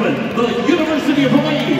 The University of Hawaii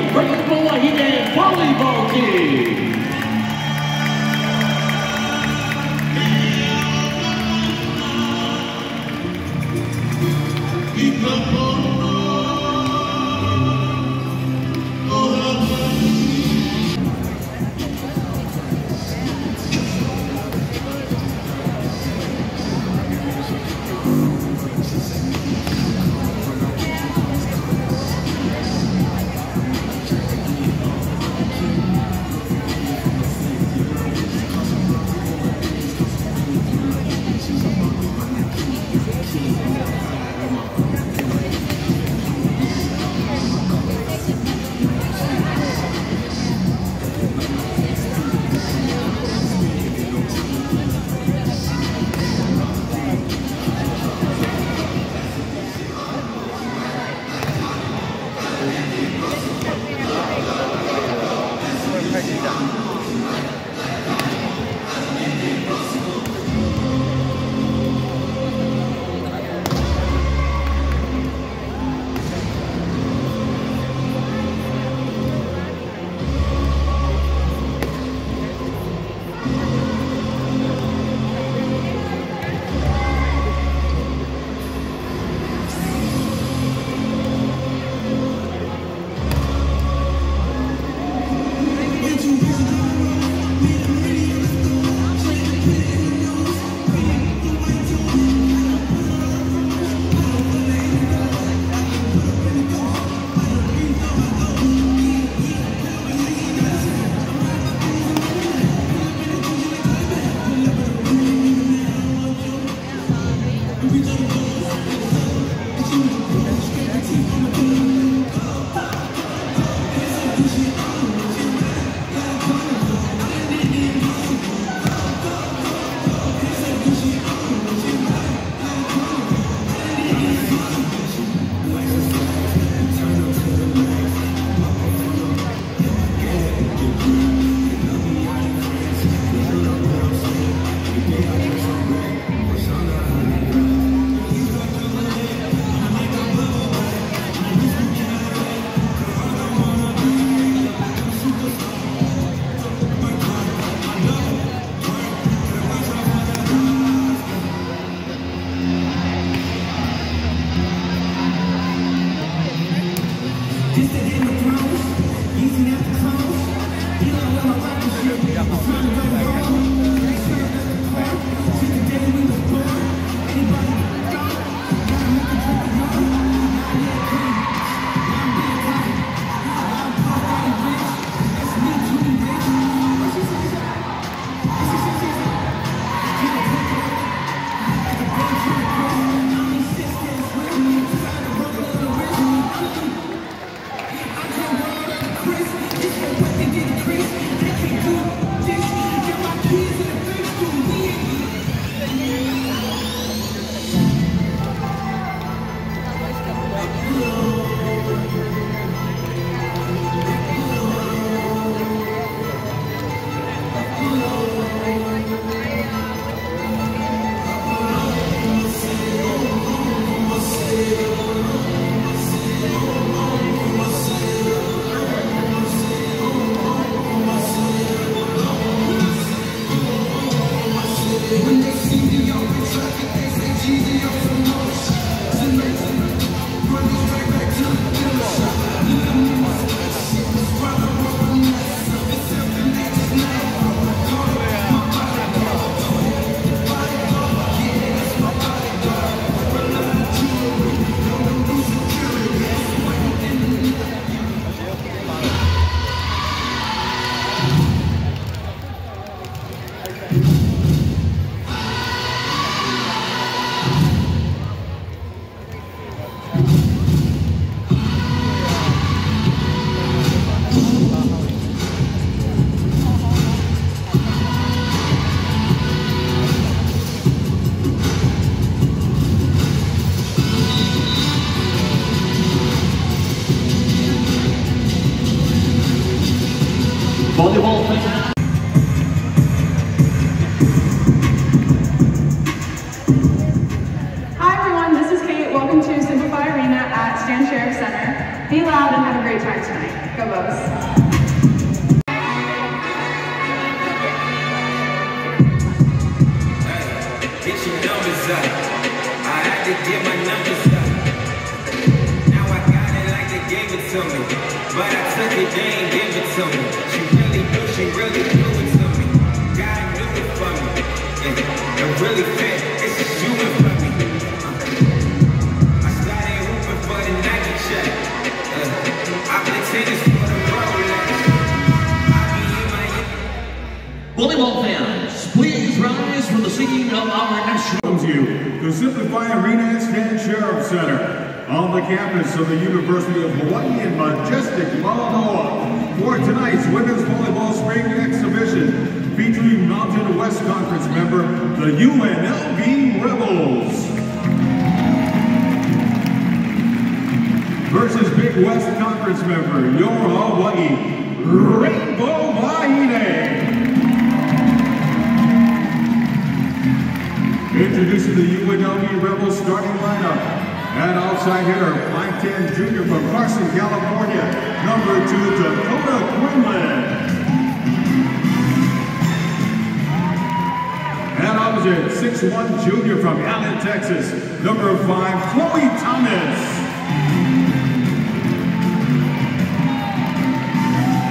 Volleyball 6'1 junior from Allen, Texas, number five, Chloe Thomas.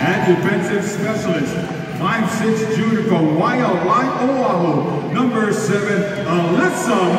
And defensive specialist, 5'6 junior from Waiala'i, Oahu, number seven, Alyssa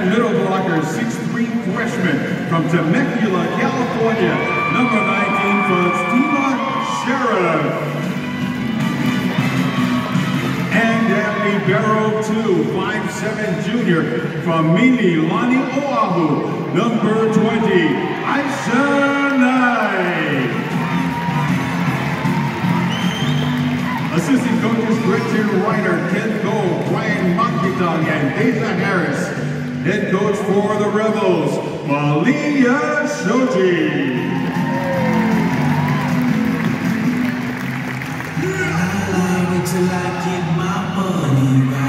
that middle blocker, 6'3 freshman from Temecula, California, number 19 for Steva Sheriff. And at libero two, 5'7 junior from Mililani, Oahu, number 20, Aisha Knight. Assistant coaches Gretchen Reiner, Ken Gold, Brian Monkeyton, and Deja Harris head coach for the Rebels, Malia Shoji. I love it till I get my money right.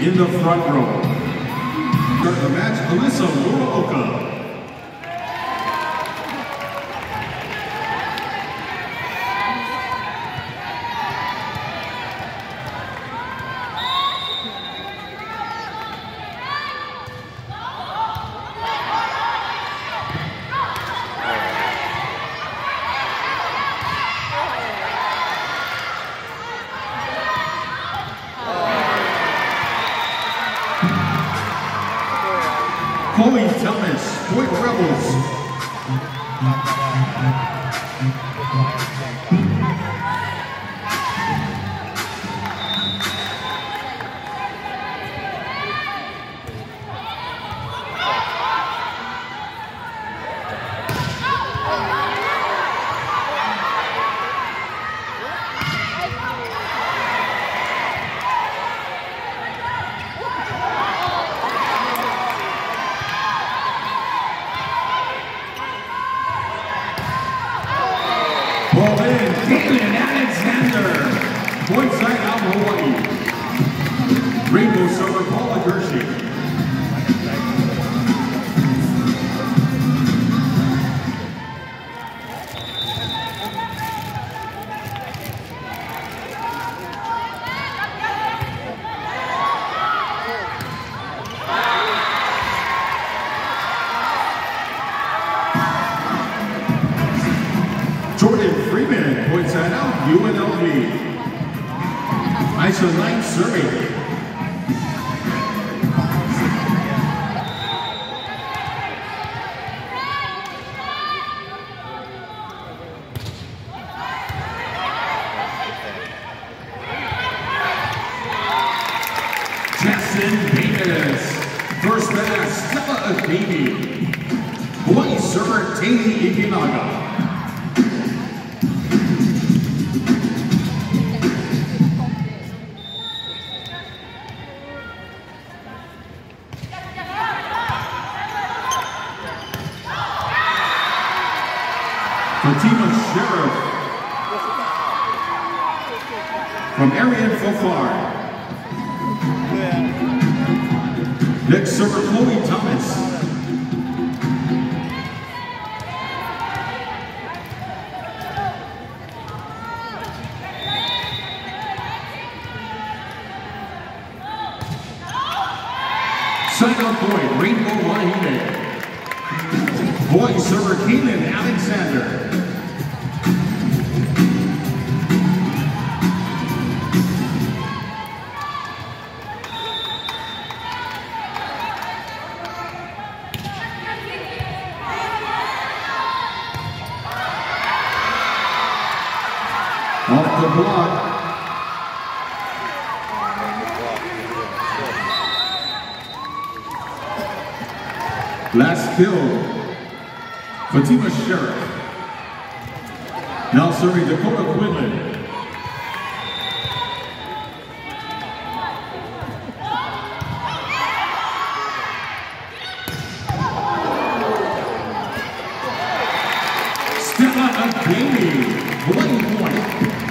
in the front row. The match, Alyssa Muraoka. backfield, Fatima Sheriff. Now serving Dakota Quinlan. Stefan Akini, one point.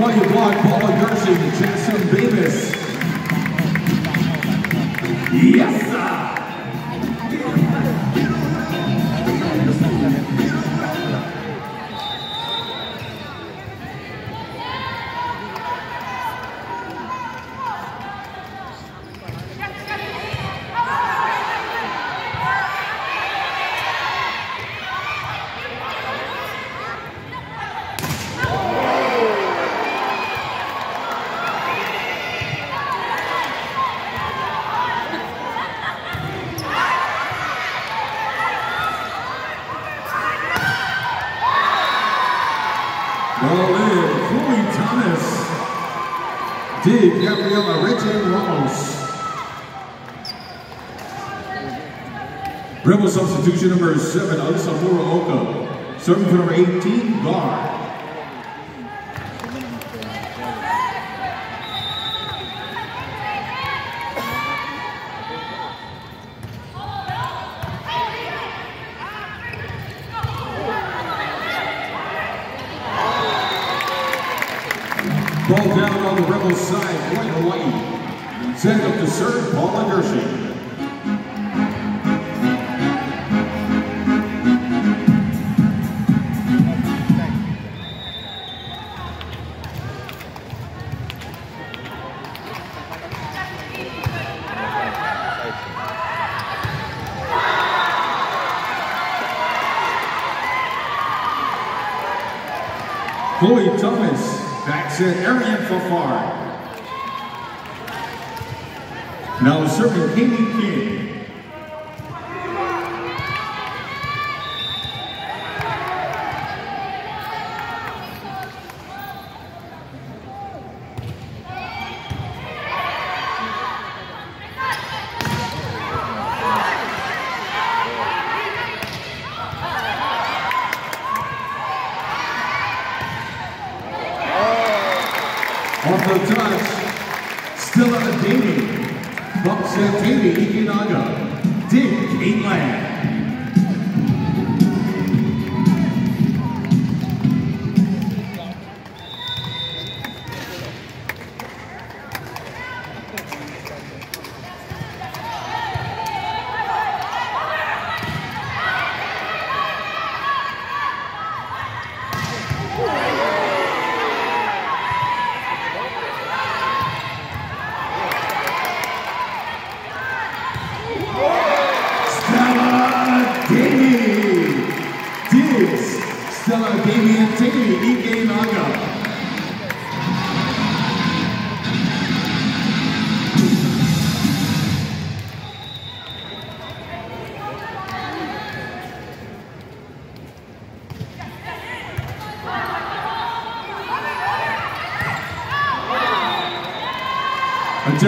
While you block, Paula Gershon, Jackson Davis. Yes, sir. substitution number seven, Alisa Muraoka. Serving for number 18, guard. Chloe Thomas backs to Arian Fafar. Now serving Katie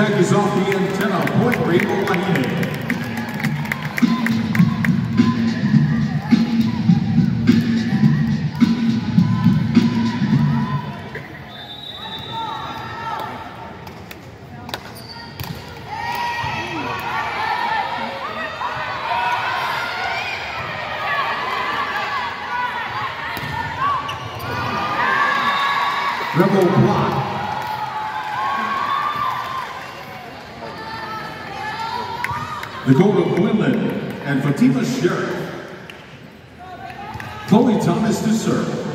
Attack is off the antenna. Point Rainbow Wahine. Rebel block. Dakota Quinlan and Fatima Sheriff. Chloe Thomas to serve.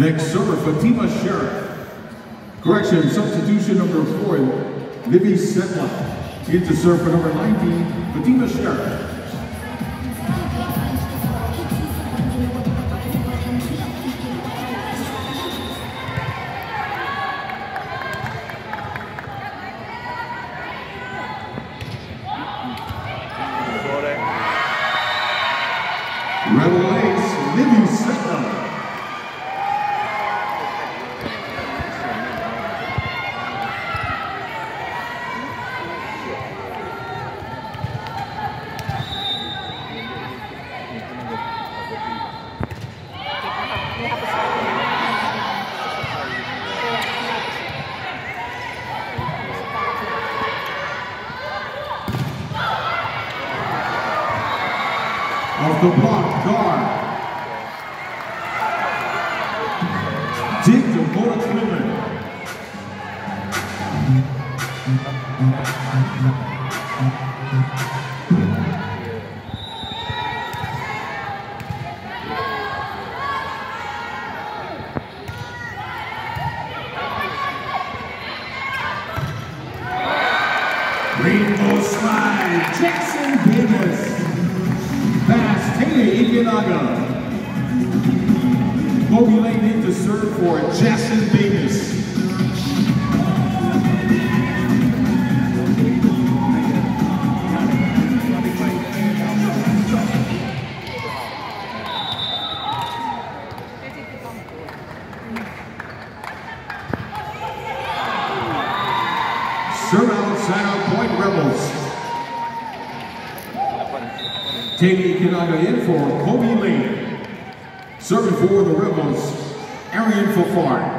Next server, Fatima Sheriff. Correction, substitution number four, Libby Setla. In to serve for number 19, Fatima Sheriff. Rainbow Slide, Jackson Davis. Taylor Ikenaga. Bobby Lane in to serve for Jackson Davis. In for Kobe Lane. Serving for the Rebels, Arian Fafard.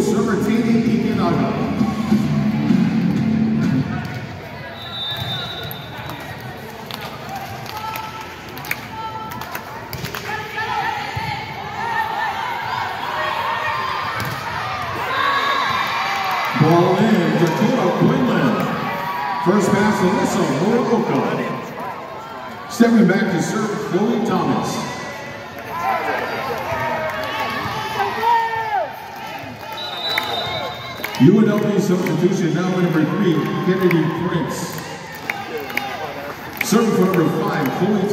Sabatini Ikenaga. Ball in, Dakota Quinlan. First pass, Alyssa Muraoka. Stepping back substitution, now number three, Kennedy Prince. Serving for number five, Coley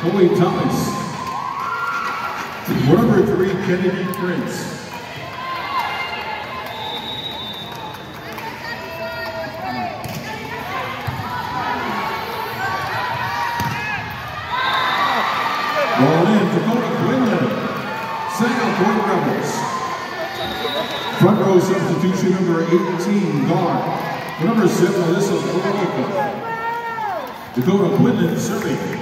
Chloe Thomas, number three, Kennedy Prince, Roll in, Dakota Quinlan, Saddle Point Rebels. Front row substitution number 18, guard. Number 7, Alyssa Veronica. Dakota Quinlan serving.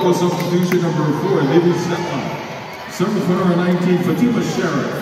Medical substitution number four, Lady Shetland. Serving for number 19, Fatima Sheriff.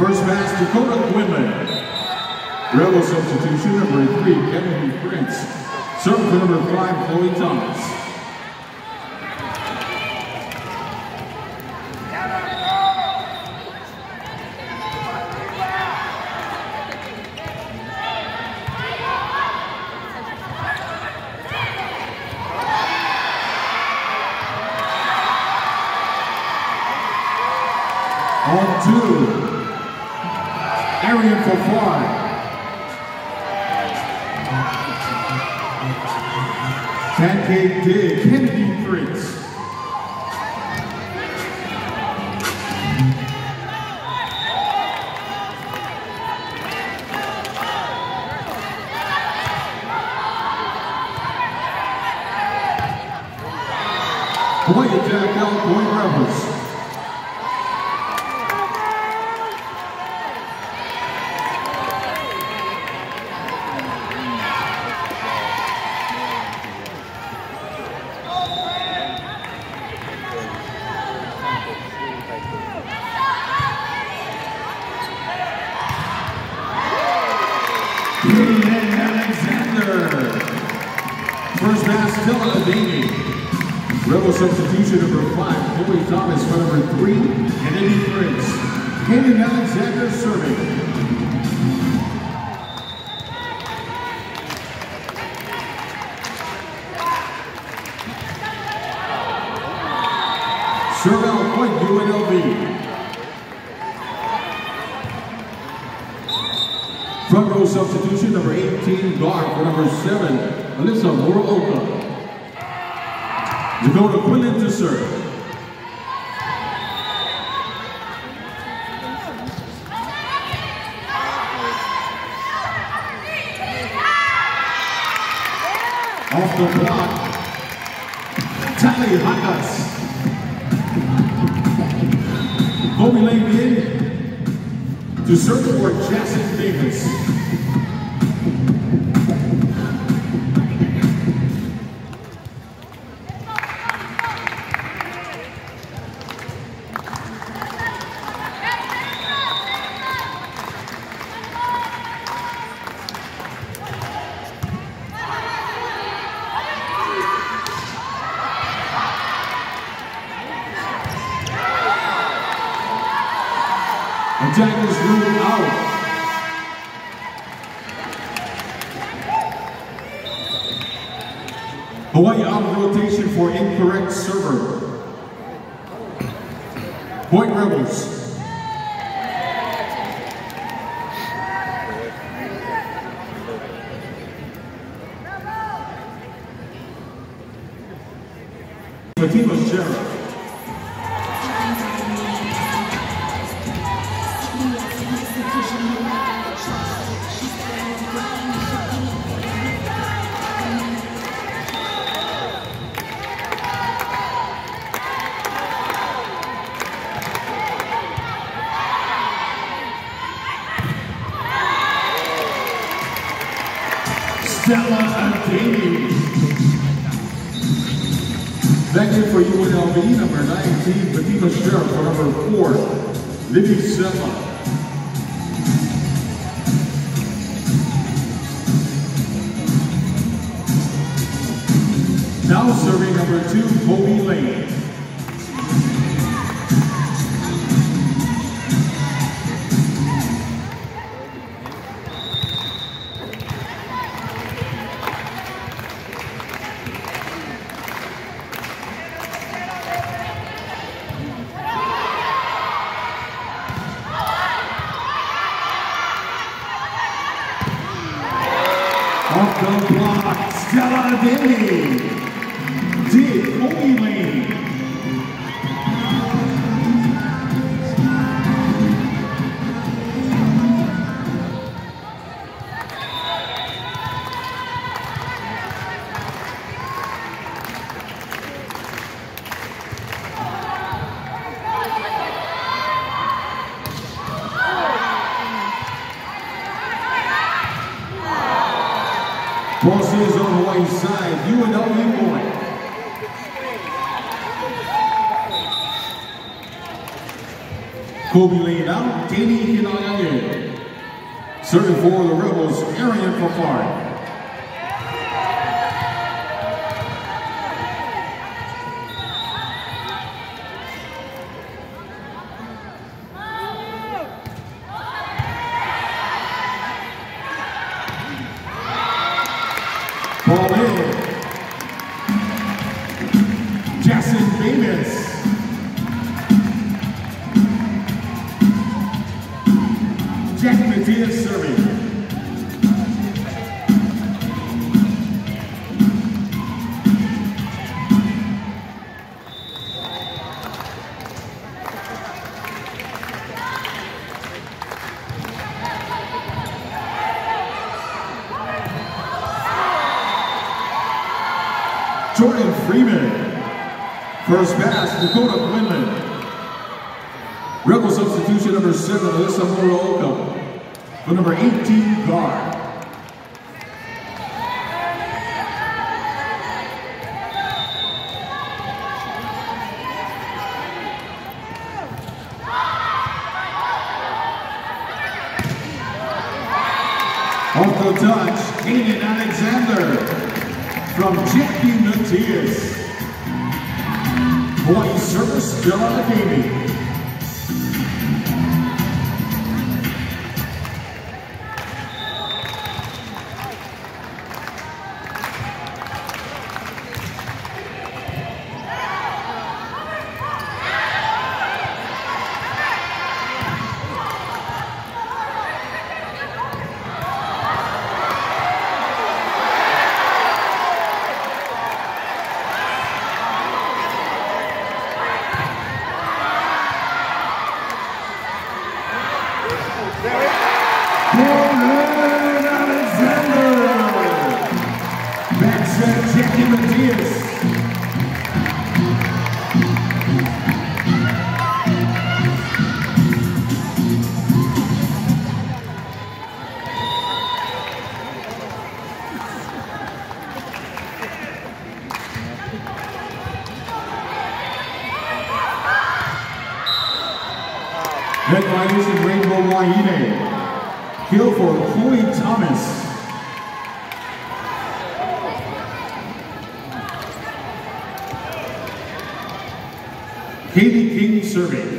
First pass, Dakota Quinlan. Rebel substitution, number three, Kennedy Prince. Serve number five, Chloe Thomas. guard for number seven, Alyssa Muraoka. Dakota Quinlan to serve. Next in for UNLV, number 19, Fatima Sheriff for number 4, Libby Sema. Now serving number 2, Kobe Lane. First back. Riders in Rainbow Wahine. kill for Chloe Thomas. Katie King serving.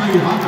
Thank.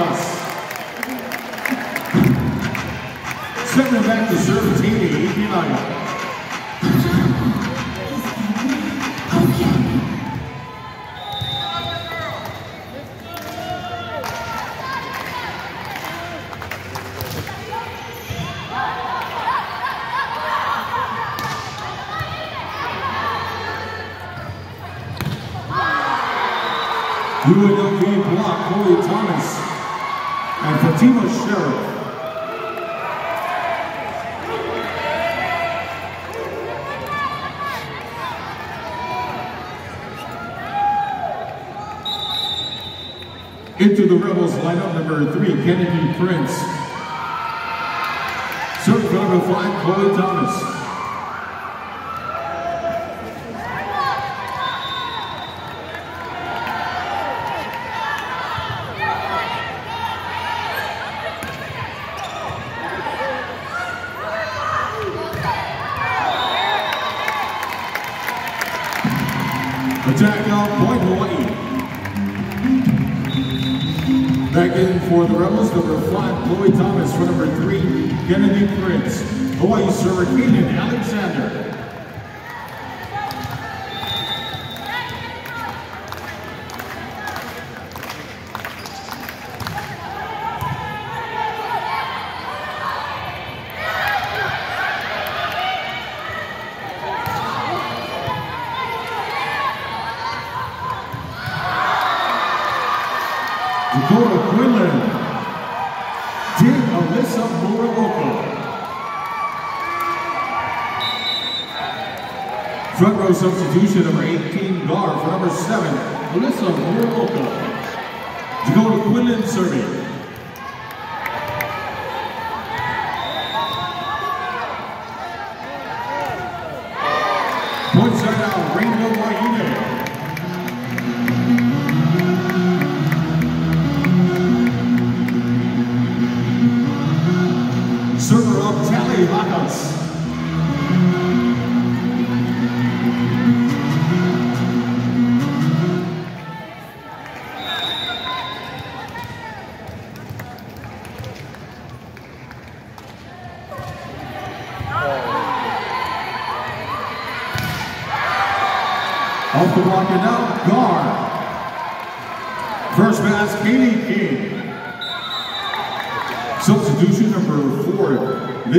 number three, Kennedy Prince. Serving number five, Chloe Thomas. to the race.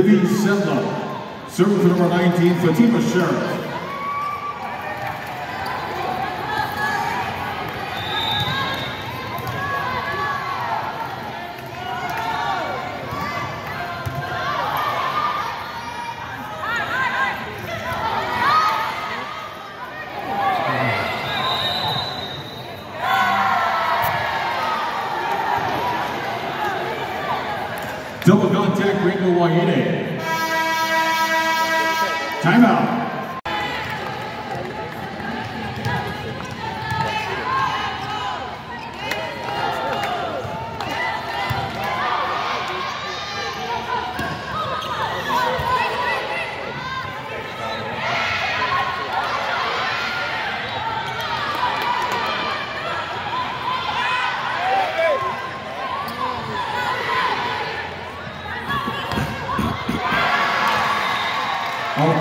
Setla. Serving for number 19, Fatima Sheriff. Double contact, Ringo Waine. Timeout.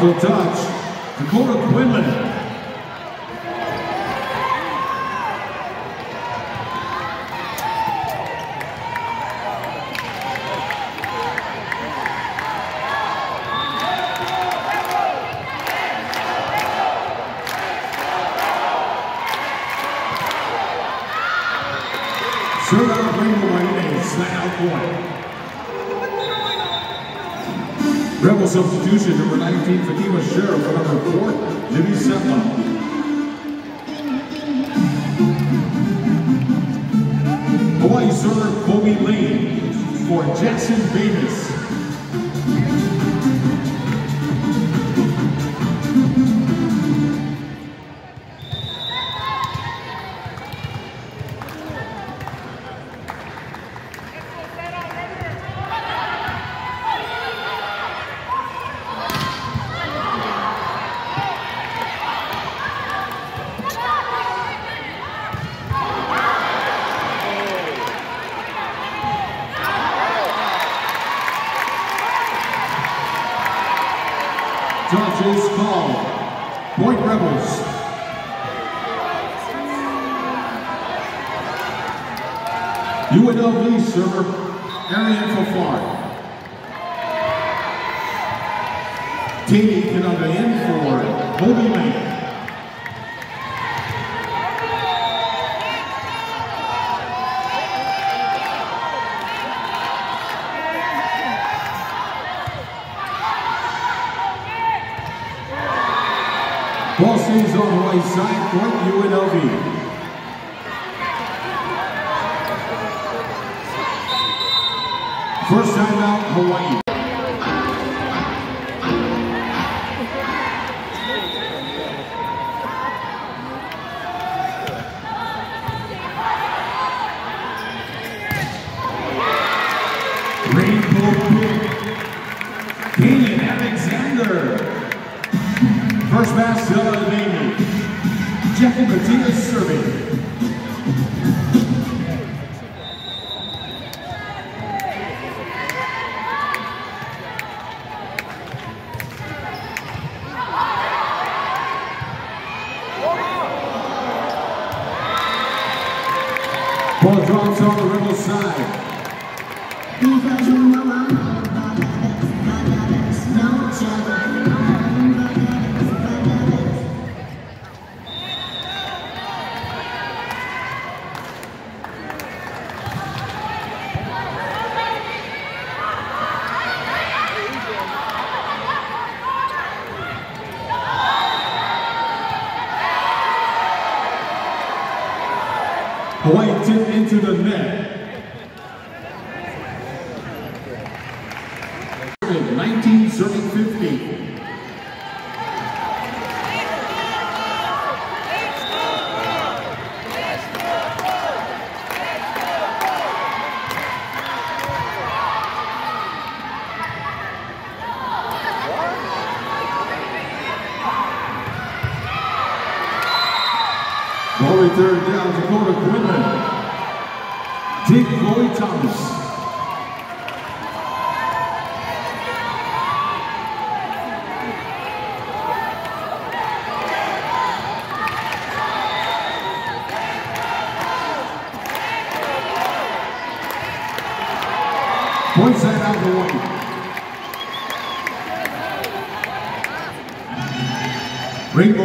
Off touch,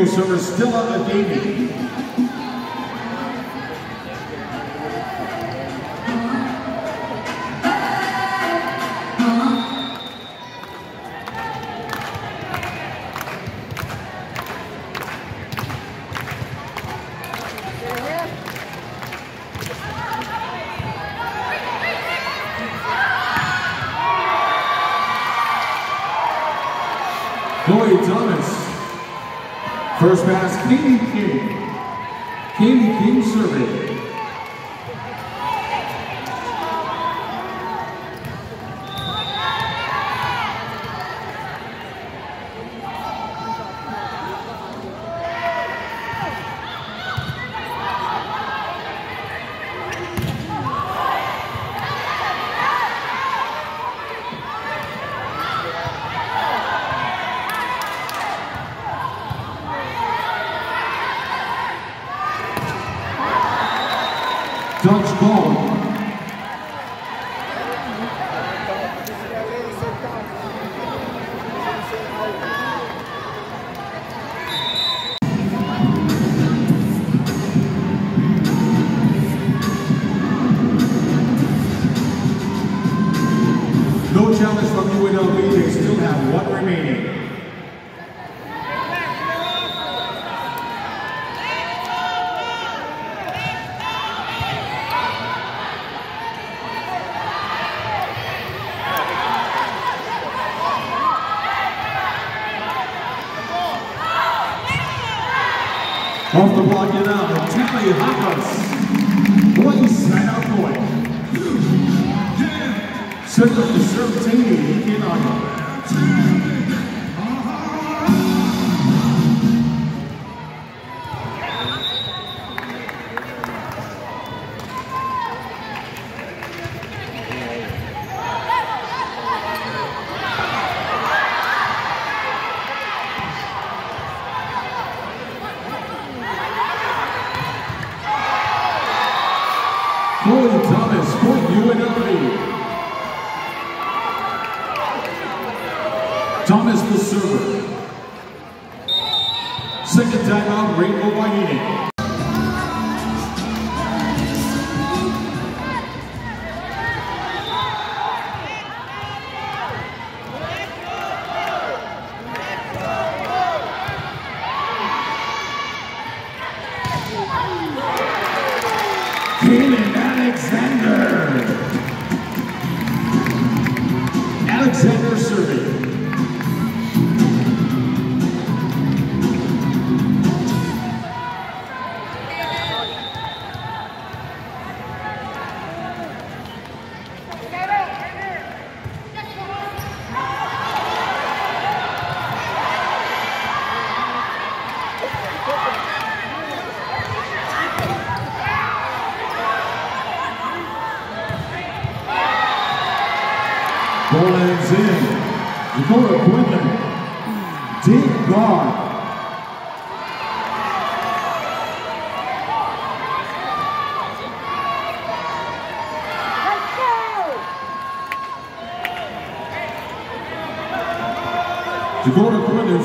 Service the game Off the block and out, Tilly Hoppus. Place at our point. Circle the serve Tammy in our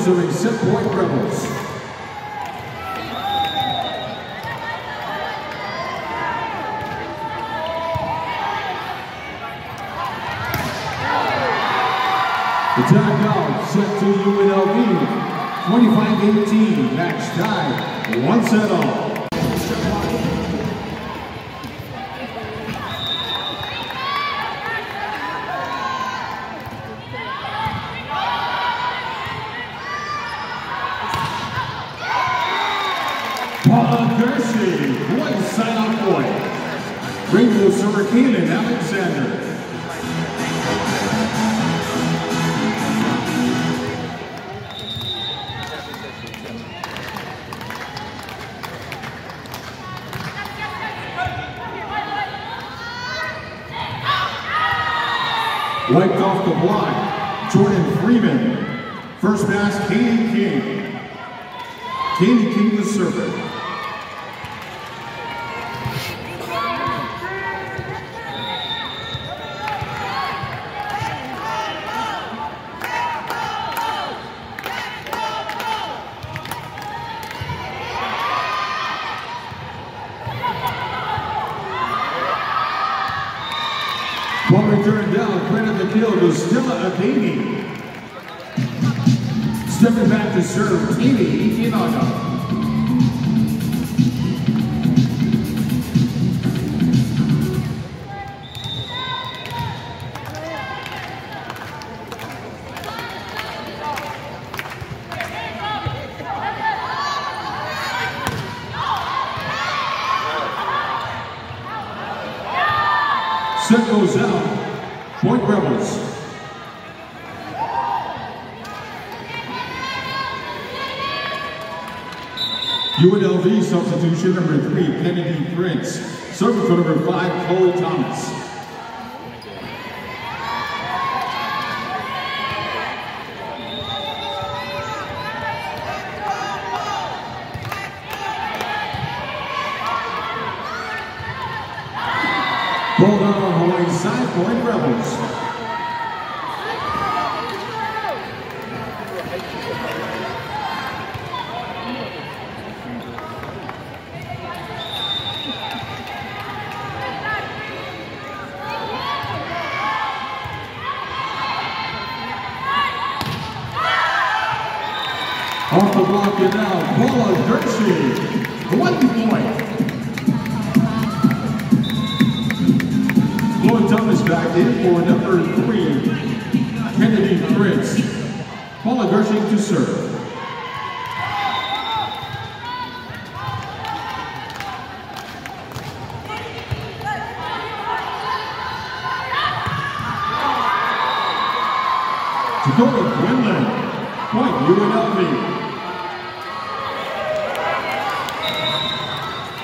Cruiserweight, 7.5. middle to Stella Adeniyi. Stepping back to serve, Amy Inada. UNLV substitution number three, Kennedy Prince. Serving for number five, Cole Thomas. Court to serve. Dakota Quinlan, Point UNLV.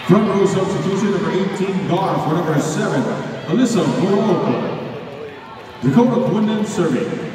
Front row substitution number 18, guard for number 7, Alyssa Muraoka. Dakota Quinlan serving.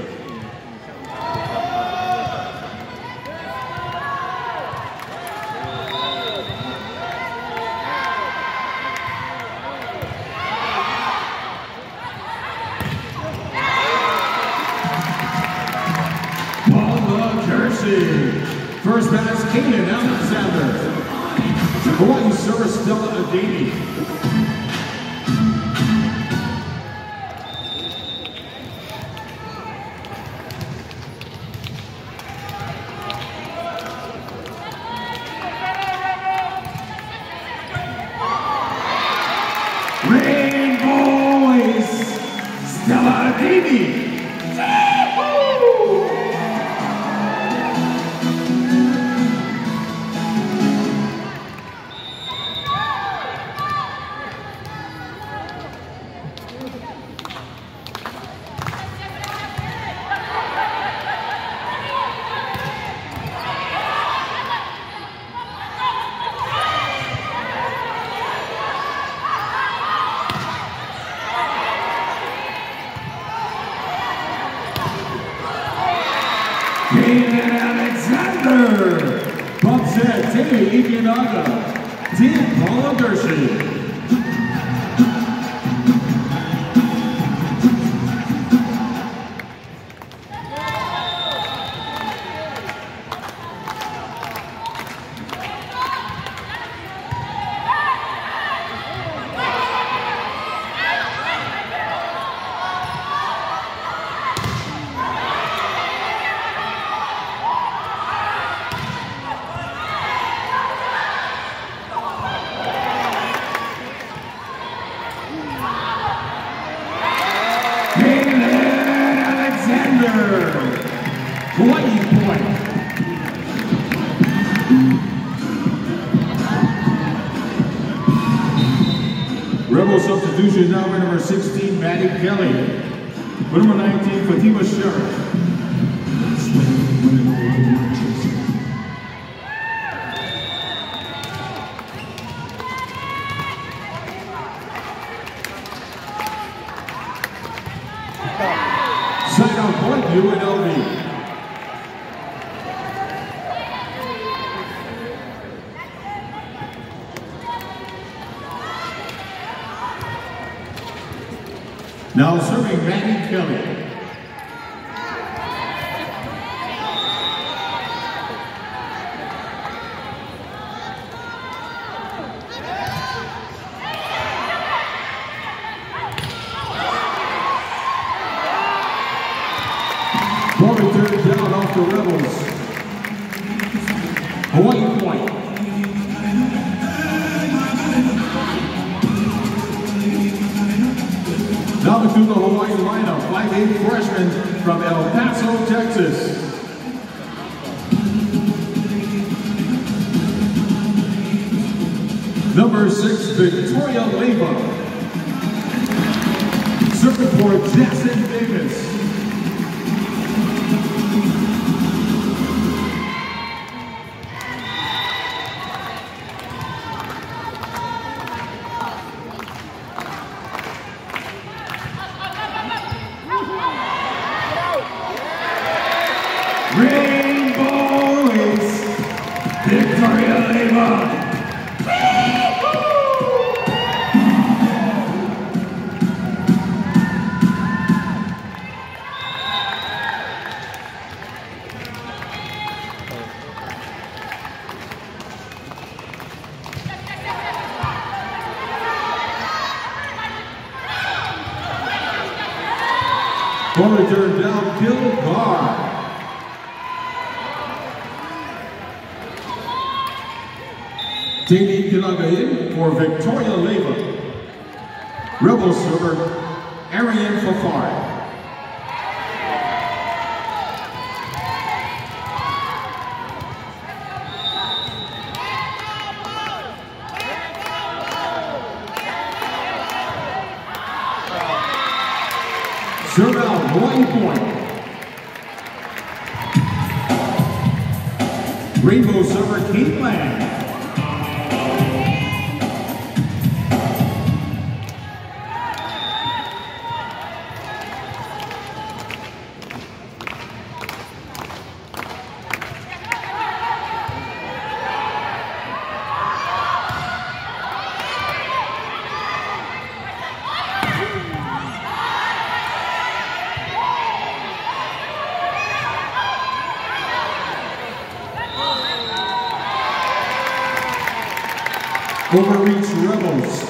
Overreach Rebels.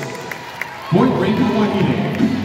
Point Rainbow Wahine.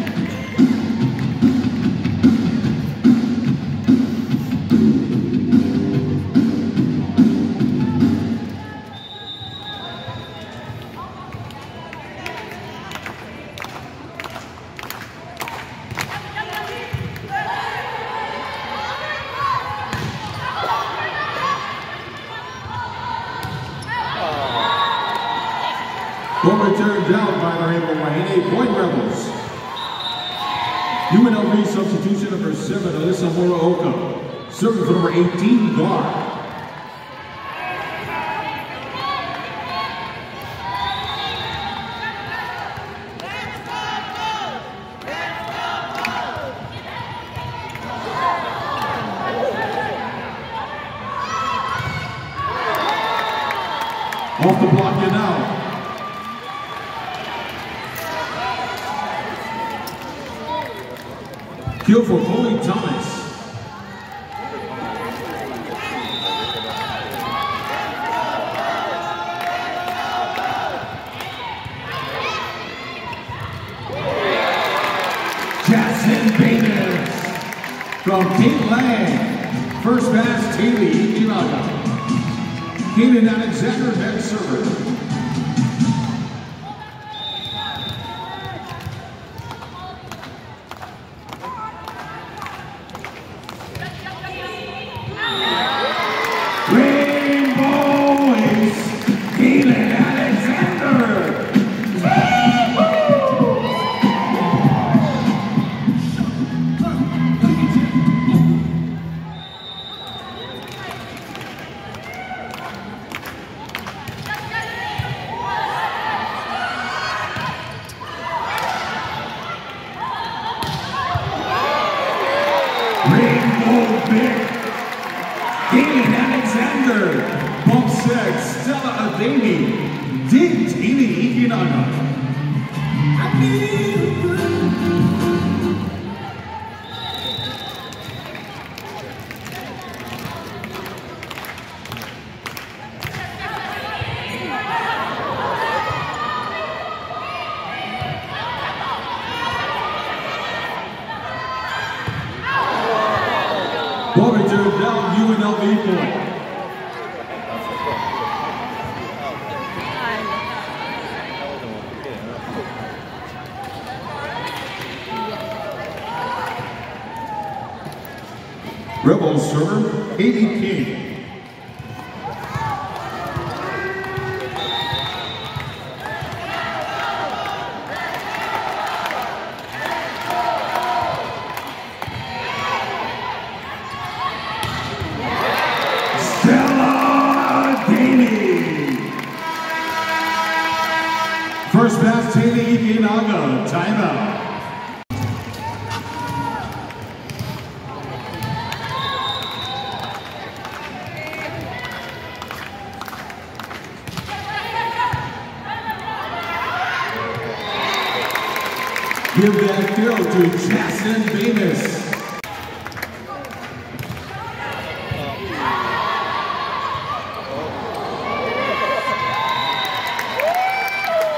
Give that hero to Jackson Venus.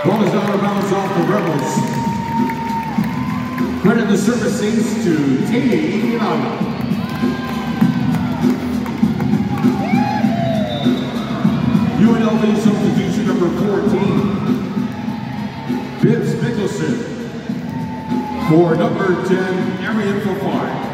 Ball is out of bounds off the Rebels. Credit the services to Tay Inama. UNLV For number 10, Arian Fafard.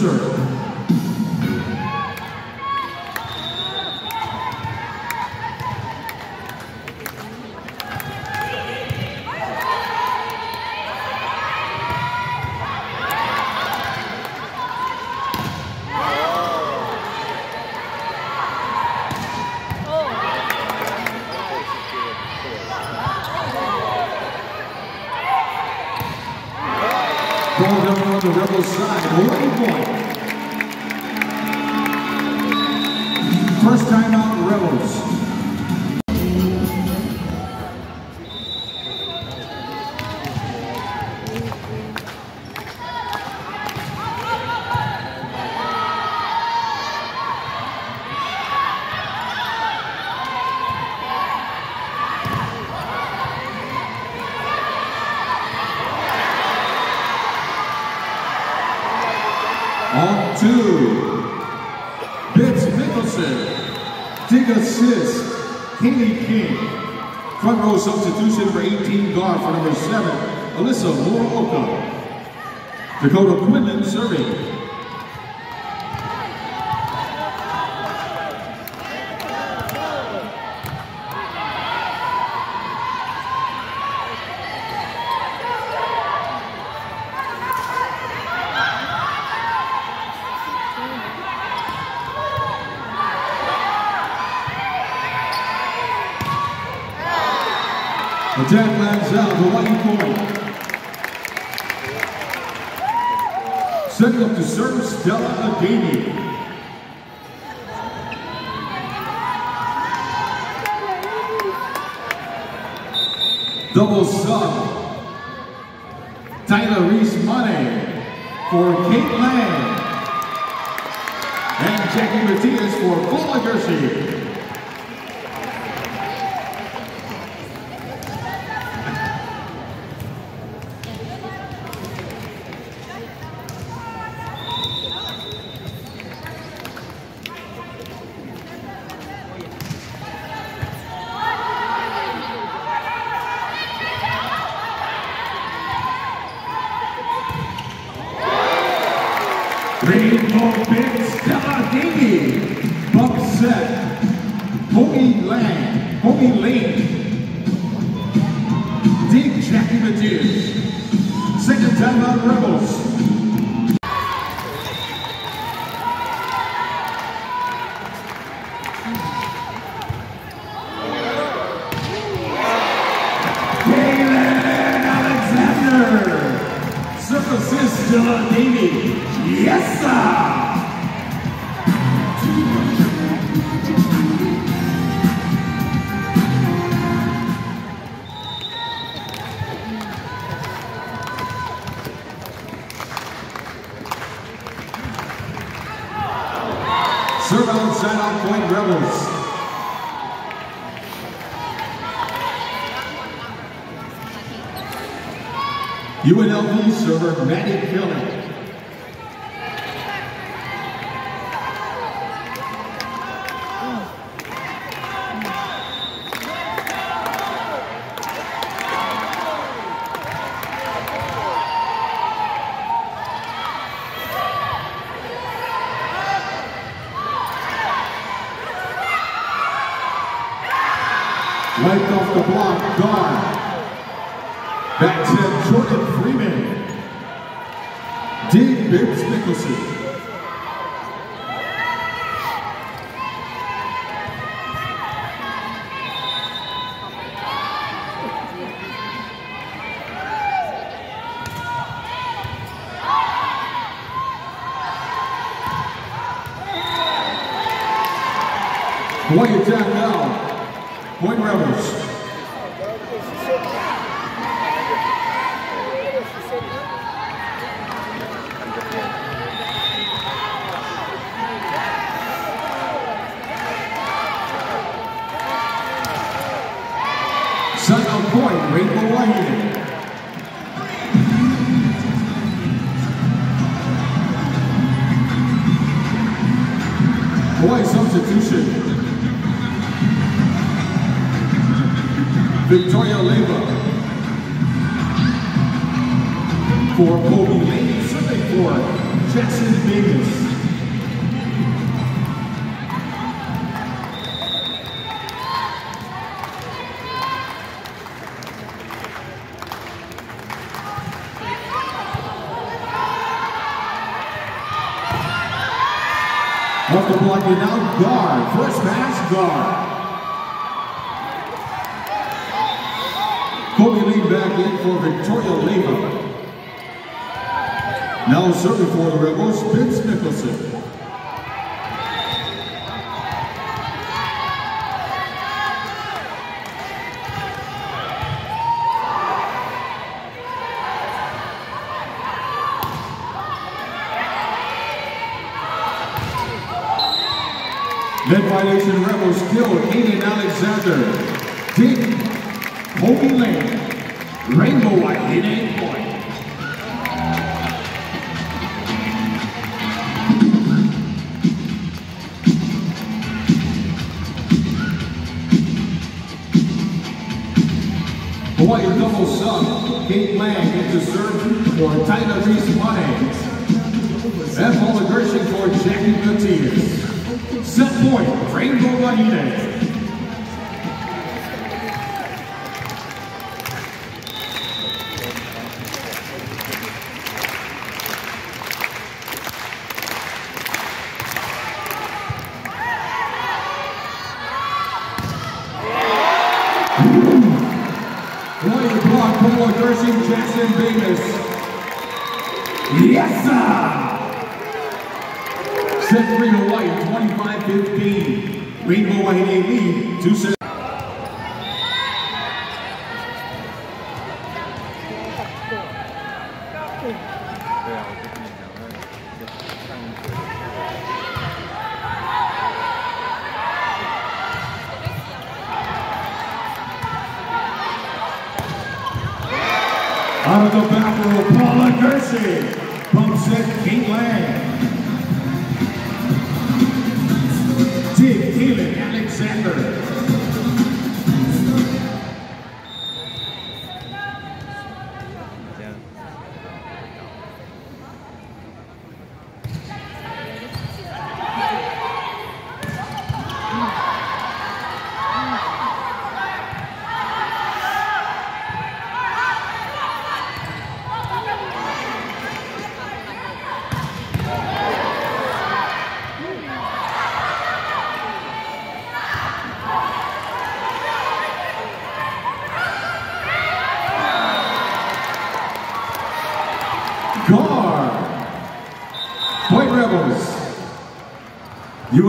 Reserve. Dakota Quinlan serving. Stella Davey. Double sub, Tyler Reese Money for Kate Lang. And Jackie Matias for Paula Gershie. one your time. Now guard. First pass, guard. Kobe lead back in for Victoria Lima. Now serving for the Rebels, Vince Nicholson. violation, Rebels killed Aiden Alexander, Dick Holy Lane, Rainbow Wahine,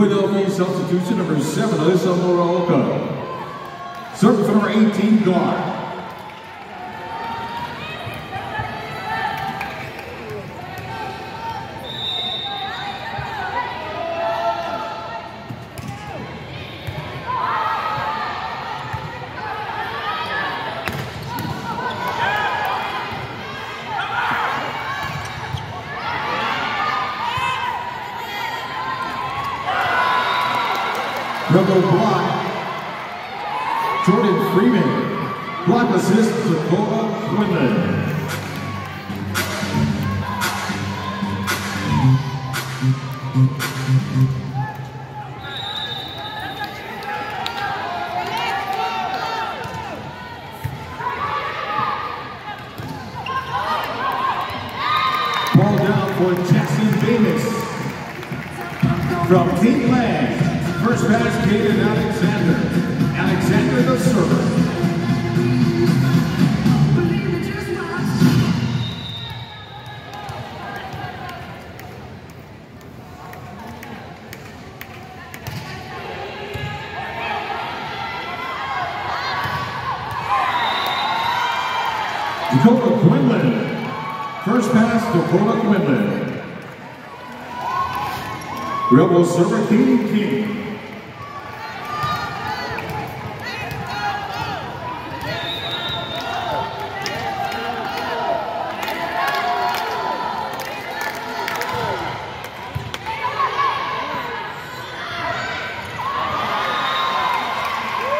UNLV substitution number seven, Alyssa Muraoka. Pass, Alexander. Alexander the server. Dakota Quinlan. First pass, to Dakota Quinlan. Rebel server, Katie King.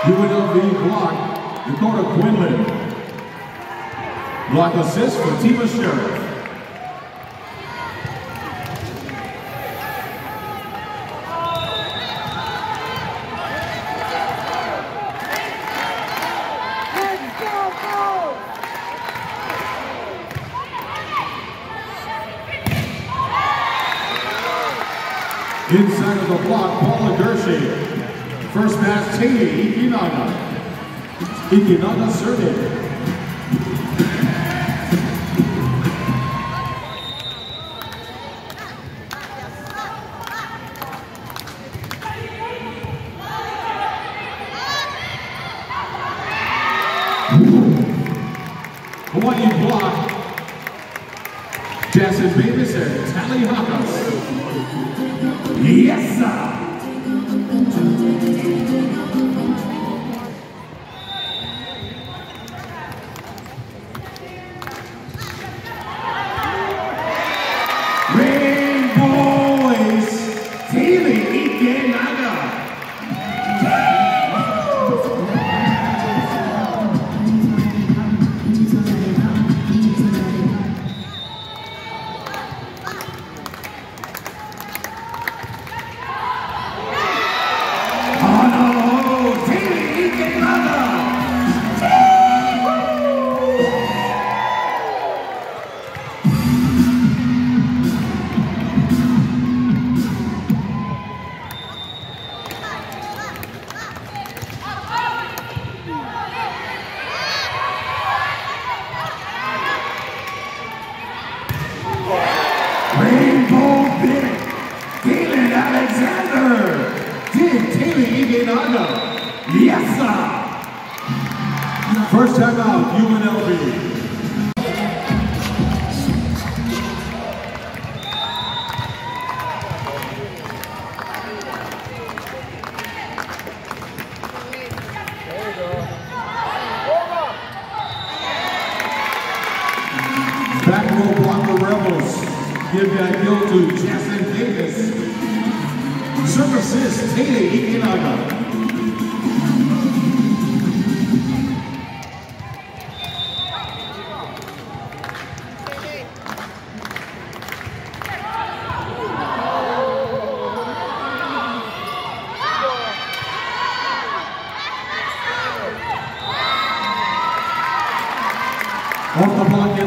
UNLV block, Dakota Quinlan. Block assist for Tima Sheriff. Inside of the block, Paula Gershi. First pass, Tate Ikenaga. Ikenaga serving.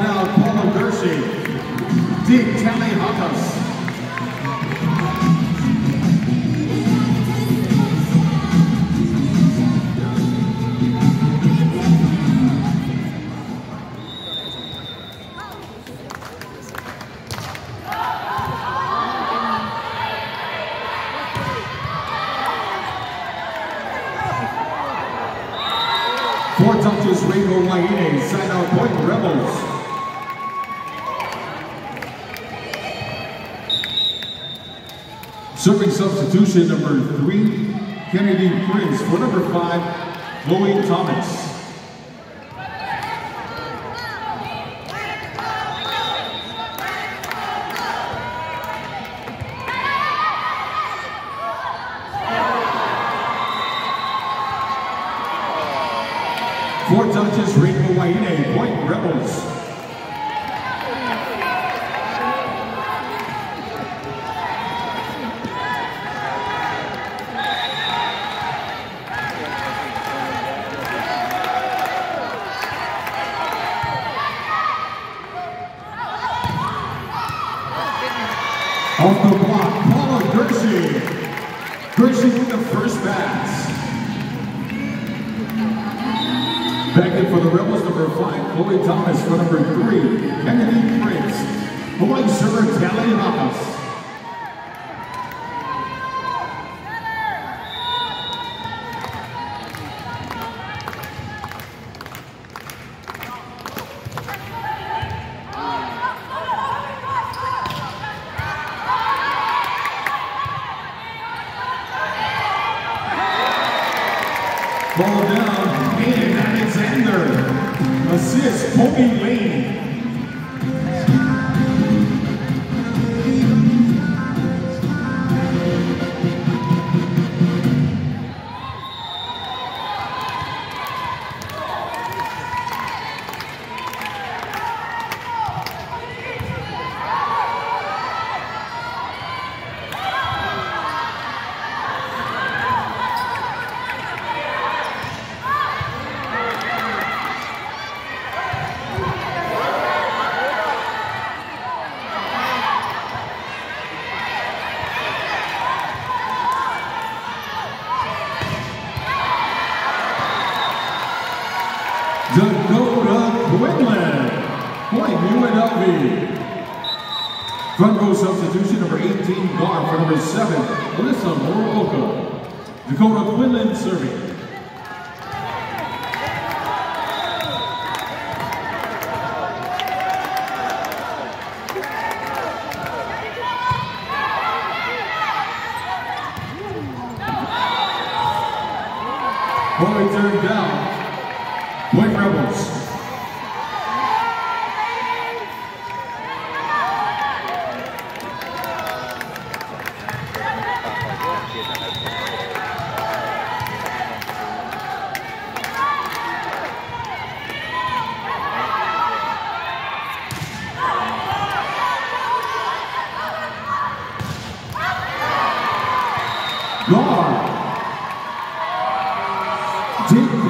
now Paulo Gershi, Deep Talihatas. Four touches, Rainbow Wahine, side out Serving substitution number three, Kennedy Prince. For number five, Chloe Thomas. God. Did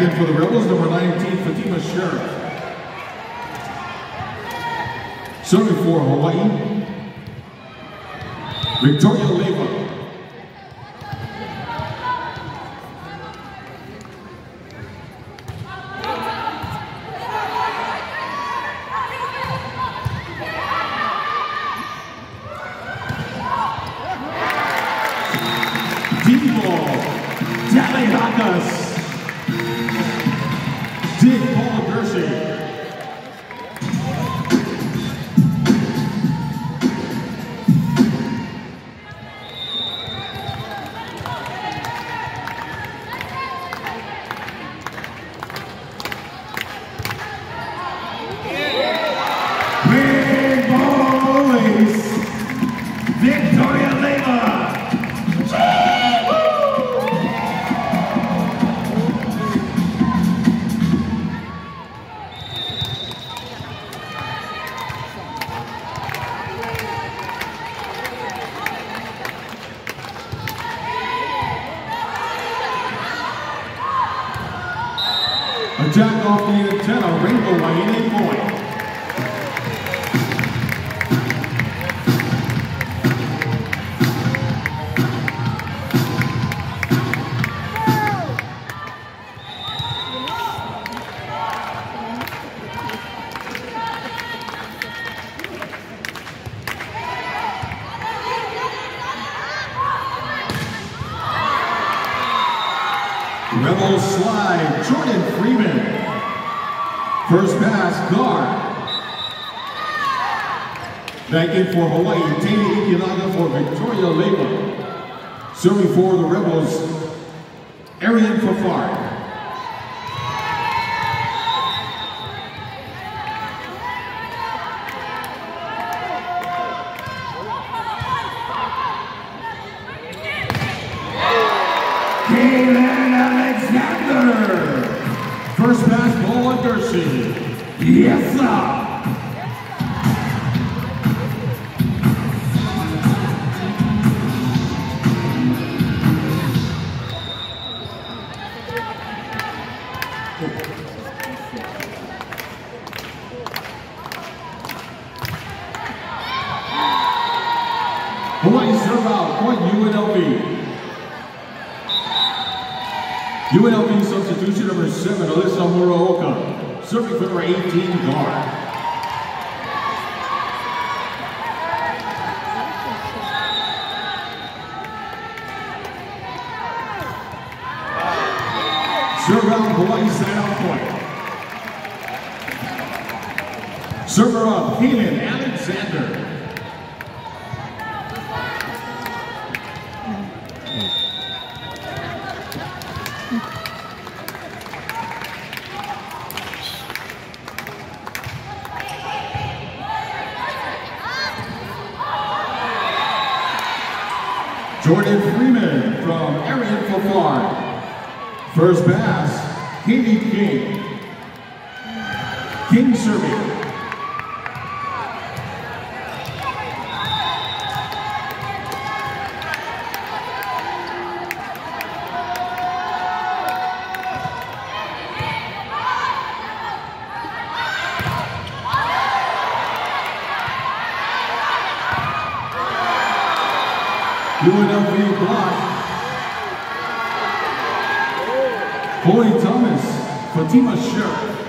In for the Rebels, number 19, Fatima Sheriff. Serving for Hawaii, Victoria Leva. 我不会。UNLV block. Chloe Thomas, Fatima Sher.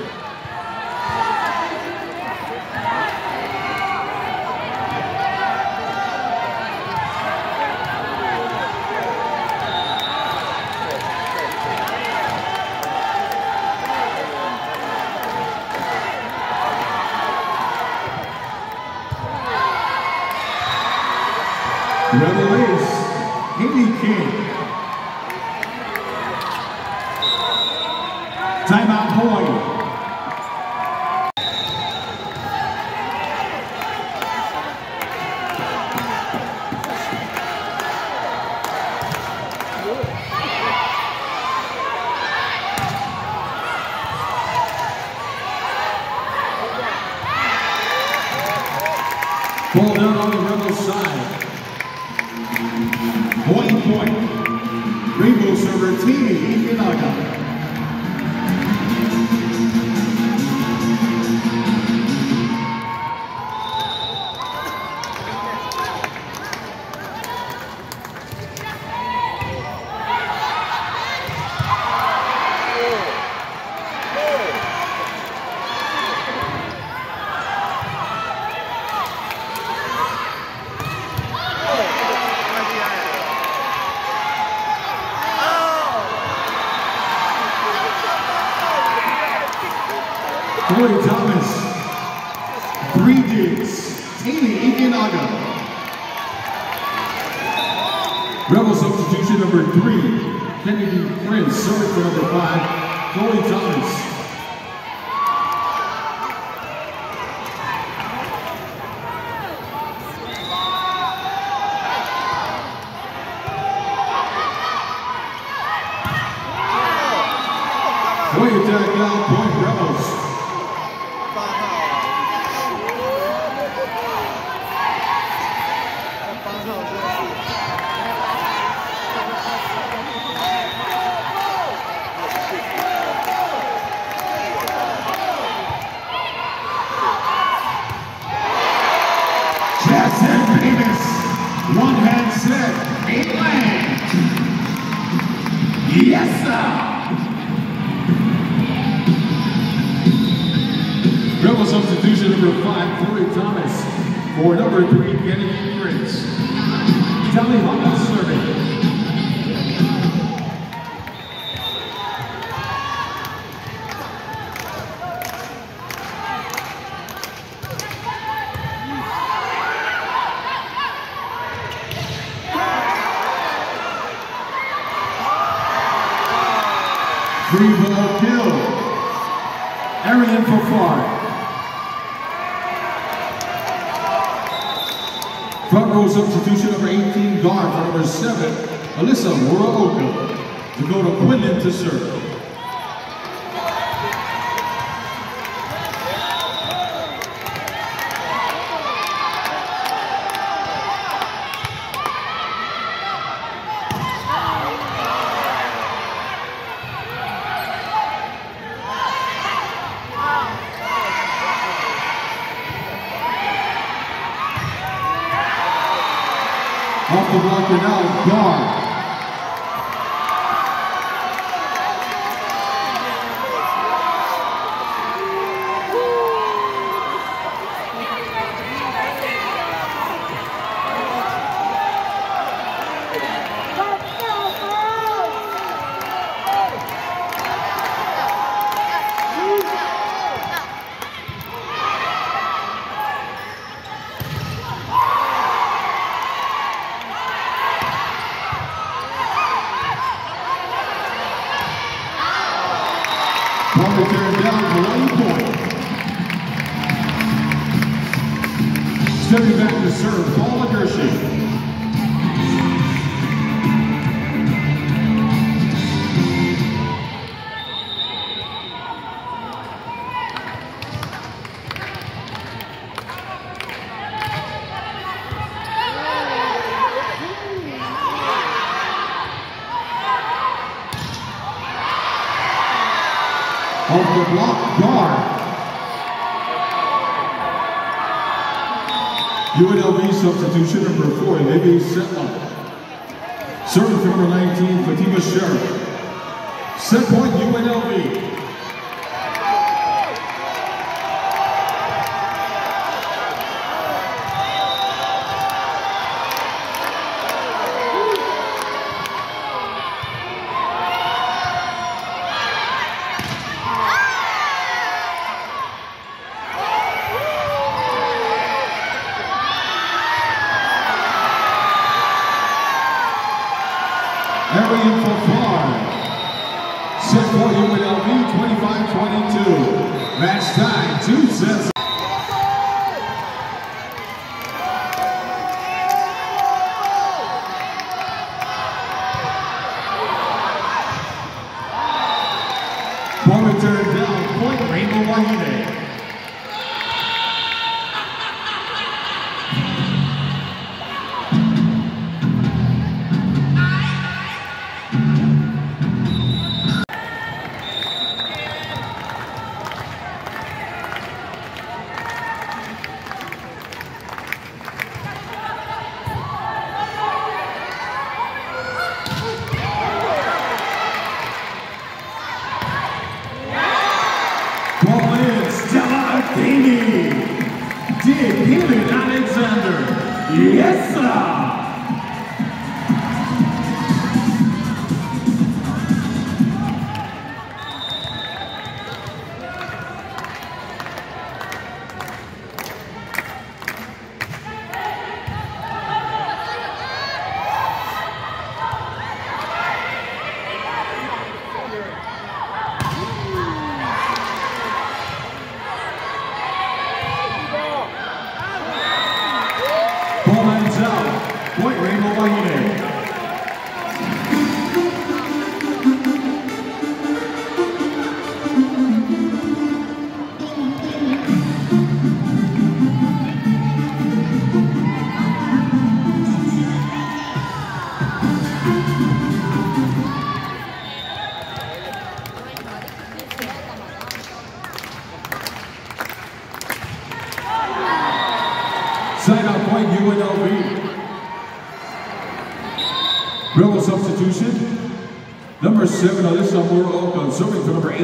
The and out, guard.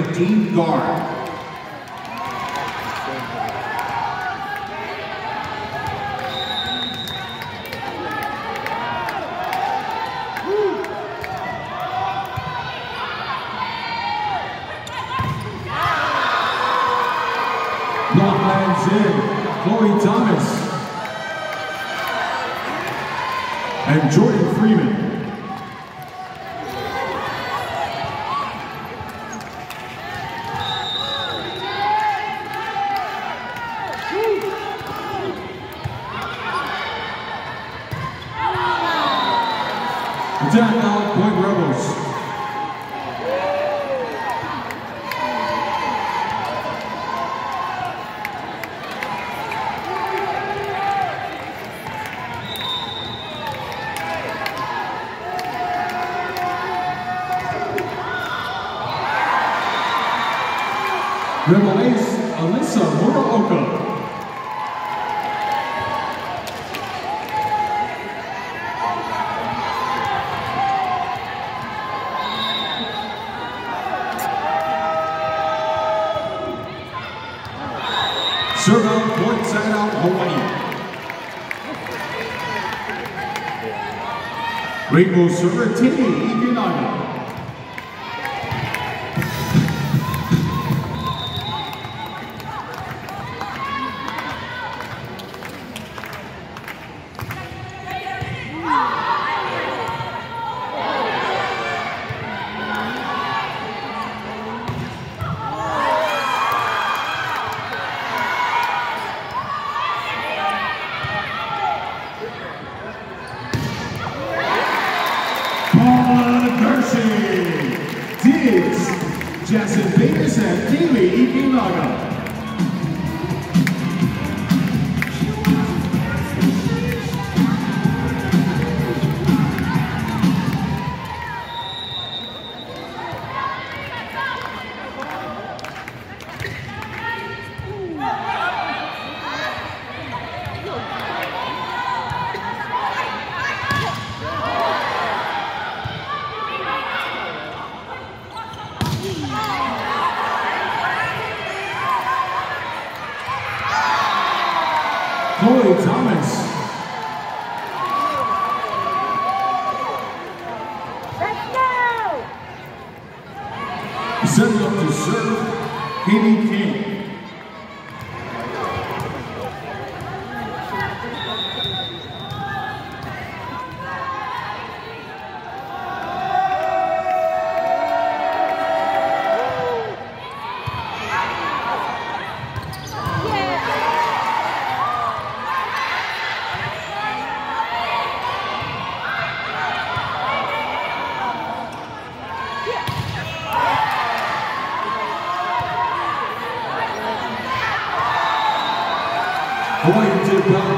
15 guard. Rainbow server, Timmy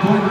Point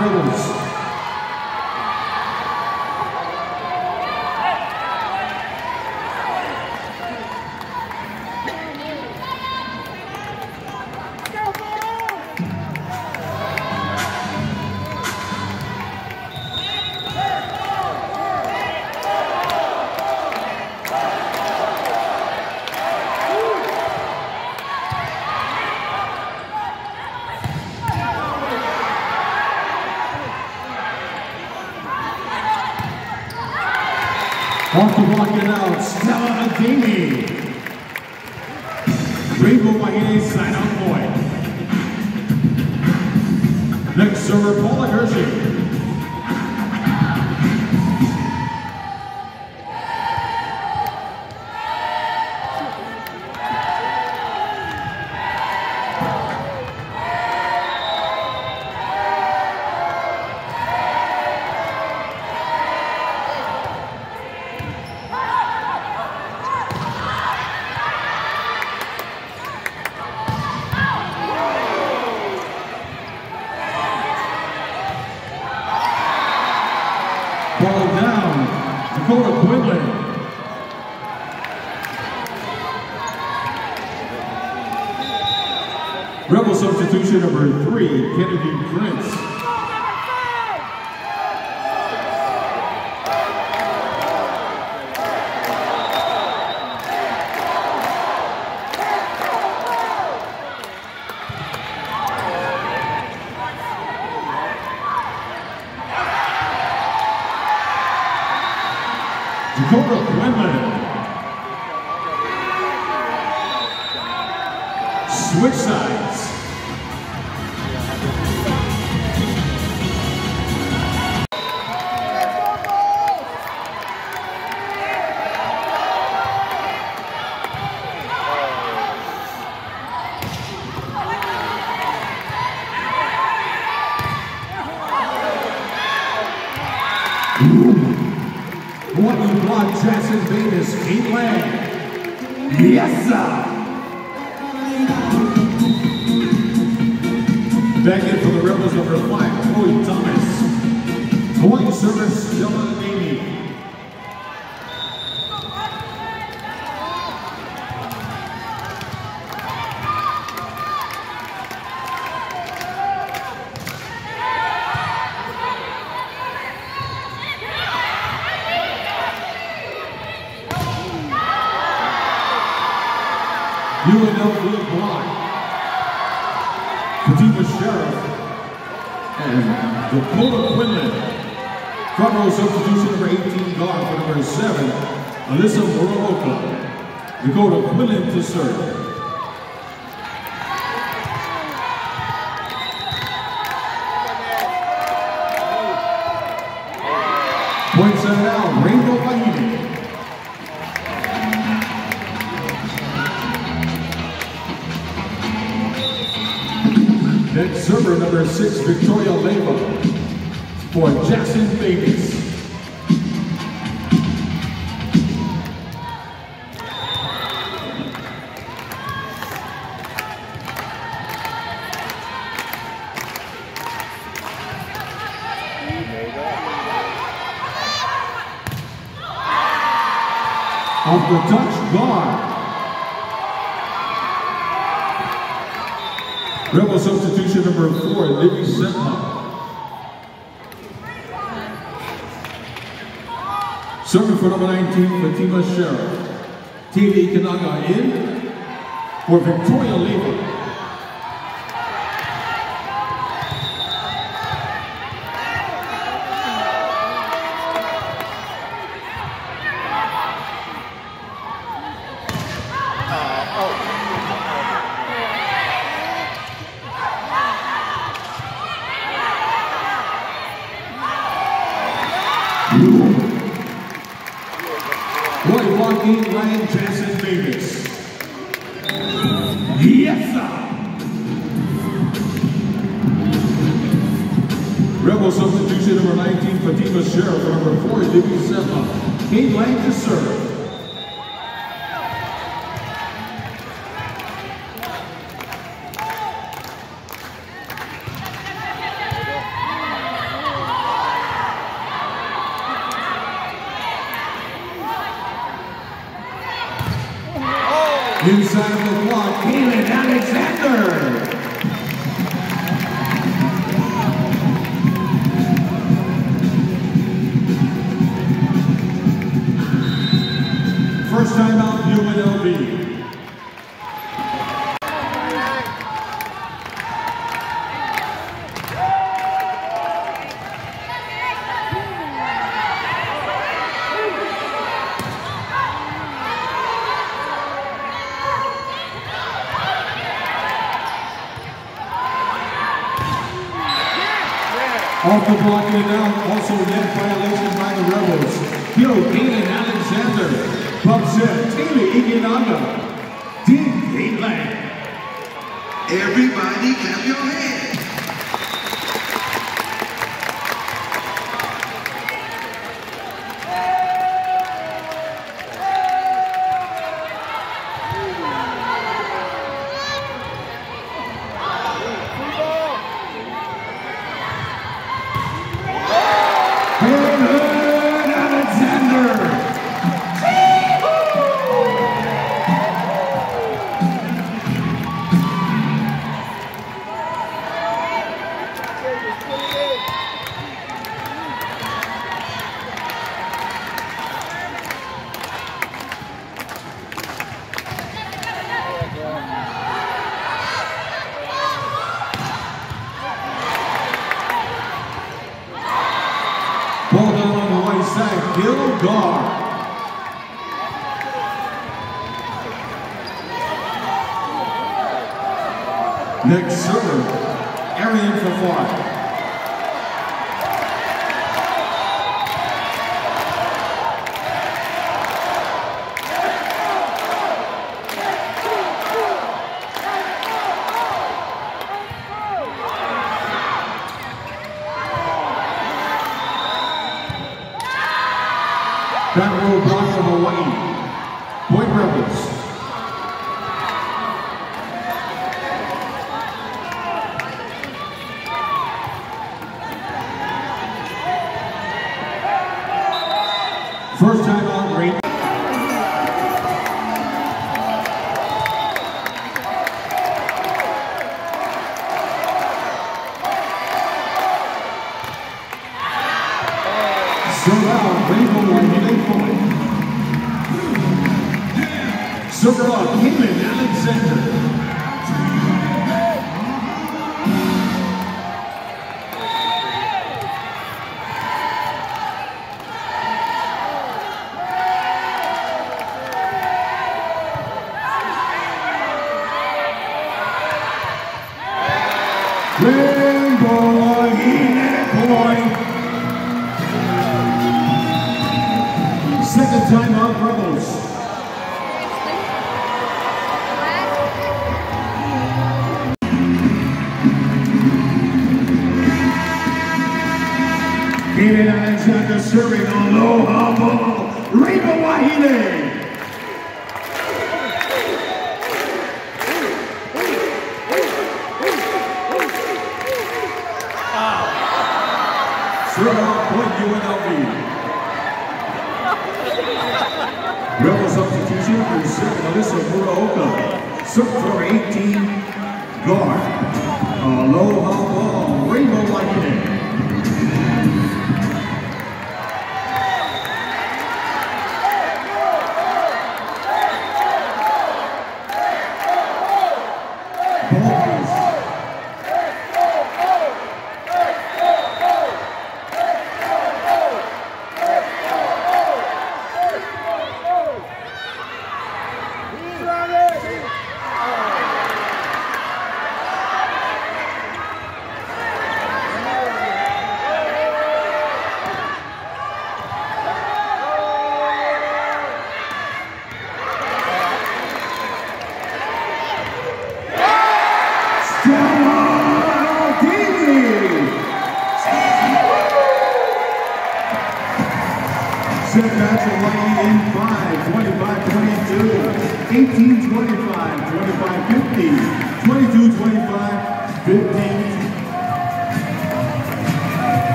and server number six, Victoria Leva, for Jackson Davis. Off the Dutch gone. Rebels number four, Libby Simha. Serving for number 19, Fatima Sherrill. TV Ikenaga in for Victoria Leva. Arian Fafar. That will